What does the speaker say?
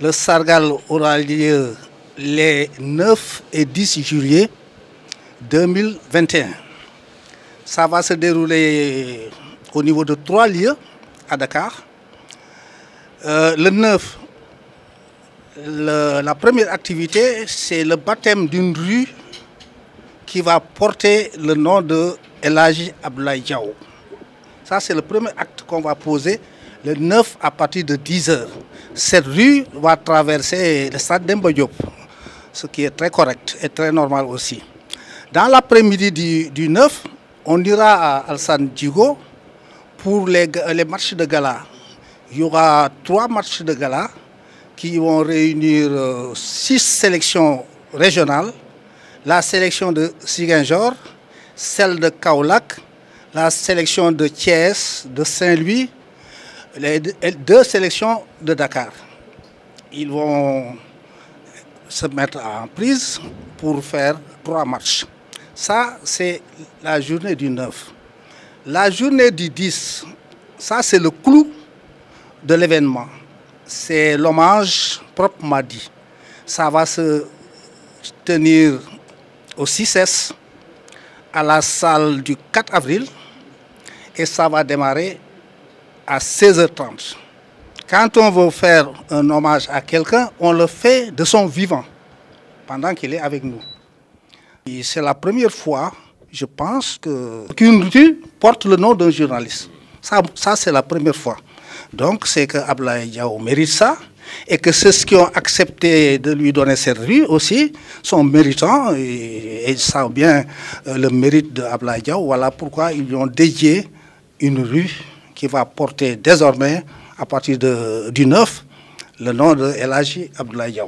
Le Sargal aura lieu les 9 et 10 juillet 2021. Ça va se dérouler au niveau de trois lieux à Dakar. Euh, le 9, le- la première activité, c'est le baptême d'une rue qui va porter le nom de Elagi Abdoulaye. Ça, c'est le premier acte qu'on va poser le 9 à partir de 10 heures. Cette rue va traverser le stade d'Emba Diop, ce qui est très correct et très normal aussi. Dans l'après-midi du, du 9, on ira à Alsan Djigo pour les, les matchs de gala. Il y aura trois matchs de gala qui vont réunir euh, six sélections régionales. La sélection de Siguinjor, celle de Kaolack, la sélection de Thiès, de Saint-Louis, les deux- et deux sélections de Dakar. Ils vont se mettre en prise pour faire trois matchs. Ça, c'est la journée du 9. La journée du 10, ça, c'est le clou de l'événement. C'est l'hommage proprement dit. Ça va se tenir au 6S à la salle du 4 avril et ça va démarrer à 16h30. Quand on veut faire un hommage à quelqu'un, on le fait de son vivant, pendant qu'il est avec nous. C'est la première fois, je pense, que- qu'une rue porte le nom d'un journaliste. Ça, ça c'est la première fois. Donc, c'est que Diaw mérite ça et que ceux qui ont accepté de lui donner cette rue aussi sont méritants et, et savent bien euh, le mérite de. Voilà pourquoi ils lui ont dédié une rue qui va porter désormais, à partir du 9, le nom de Elagi Abdoulaye.